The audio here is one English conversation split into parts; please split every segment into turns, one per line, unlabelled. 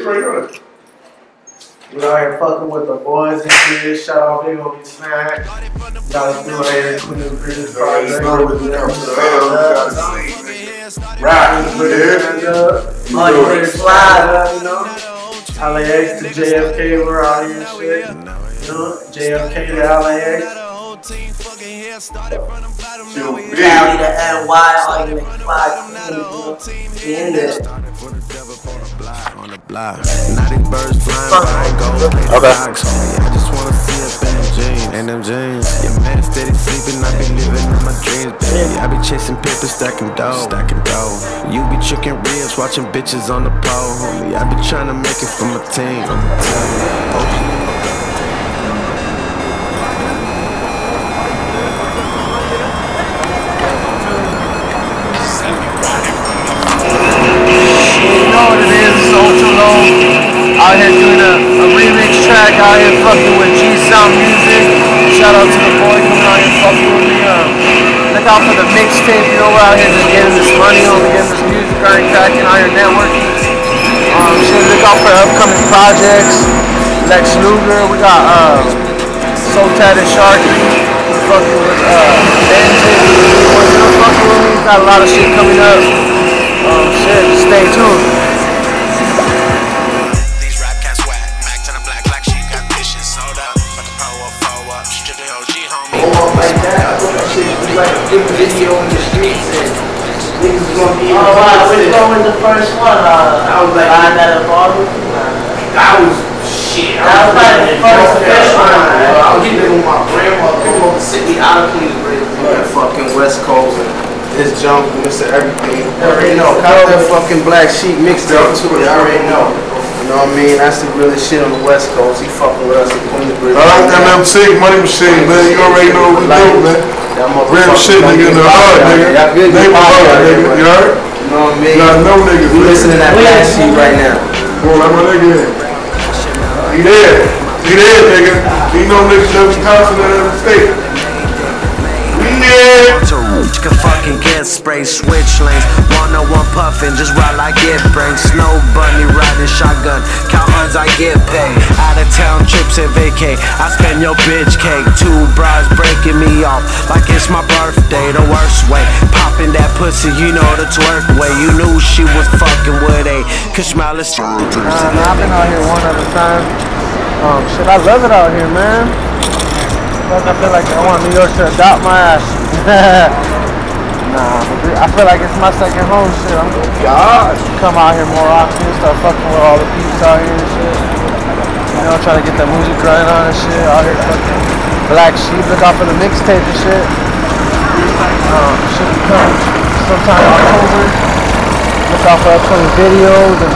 straight up.
We out here fucking with the boys and shit. Shout out Big Homie Snack. Got us through here including the previous project.
The Right, yeah.
All you ready to slide, you know? LAX to JFK, we're out here and shit. You know, JFK to LAX.
Chill
Cali
big.
to NY, all you niggas fly, be in there.
On the block. Now these birds flying by, go play the
Okay.
box. Homie, I just wanna see up in them jeans. In them jeans. Your man steady sleeping, I be living in my dreams, baby. I be chasing paper, stacking dough. Stacking dough. You be chicken ribs, watching bitches on the pole, homie. I be trying to make it for my team. For my team.
Out here doing a, a remix track, out here fucking with G Sound Music. Shout out to the boy coming out here fucking with me. Um, look out for the mixtape, you know, we're out here just getting this money on, getting this music here cracking, here networking. Um, shit, look out for upcoming projects. Lex Luger, we got uh, So Tatted Sharky, fucking with uh, Benji. Know, fucking with me. Got a lot of shit coming up. Um, shit, stay tuned.
Was like a big video in the streets and niggas was gonna be in
Oh, wow,
the
which one was the first one? Uh,
I was like,
I got involved with
That was shit.
That was like the first official one, right?
I was living with my grandmother. My mother sent me out of Queensbridge to that fucking West Coast. This jump, this everything. You already know. Cop that fucking black sheep mixed up to it. I already know. You know what I mean? That's the realest shit on the West Coast. He fucking with us in Queensbridge.
I like that MC, money machine, man. You already know what we do, man.
That
Real shit, nigga, in the hood, nigga.
there. Y'all good,
They
get
my
popped
hood, nigga. You heard?
You know what I mean?
You gotta niggas,
We listening to that black sheep right now.
Boy, let my nigga in. He there. He there, nigga. He know niggas live in Wisconsin and every state. We there.
You can fucking get spray, switch lanes. One on one puffin', just ride like it brings. Snow bunny riding shotgun, count runs I get paid. Out of town trips and vacay, I spend your bitch cake. Two bras breaking me off like it's my birthday, the worst way. Popping that pussy, you know the twerk way. You knew she was fucking with a Kashmala
Nah, nah, I've been out here one at a time. Um, shit, I love it out here, man. Fuck, I feel like I want New York to adopt my ass. nah, I feel like it's my second home, shit. I'm gonna come out here more often, start fucking with all the peeps out here and shit. You know, try to get that music grind on and shit. Out here fucking Black Sheep, look out for the mixtape and shit. Um, should be coming sometime October. Look out for upcoming videos and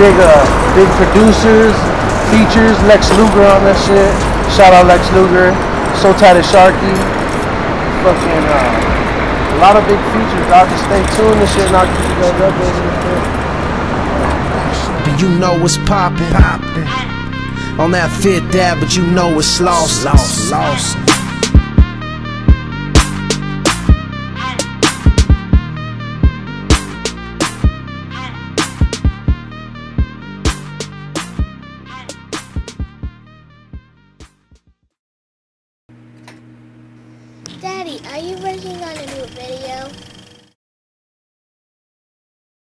big uh big producers, features, Lex Luger on that shit. Shout out Lex Luger, So Tatted Sharky. Fucking uh, lot of big features. I'll just stay tuned and shit and I'll keep you guys updated.
But you know what's poppin'. On that fit that, but you know it's lost. Lost, lost. Daddy, are you working on a new video?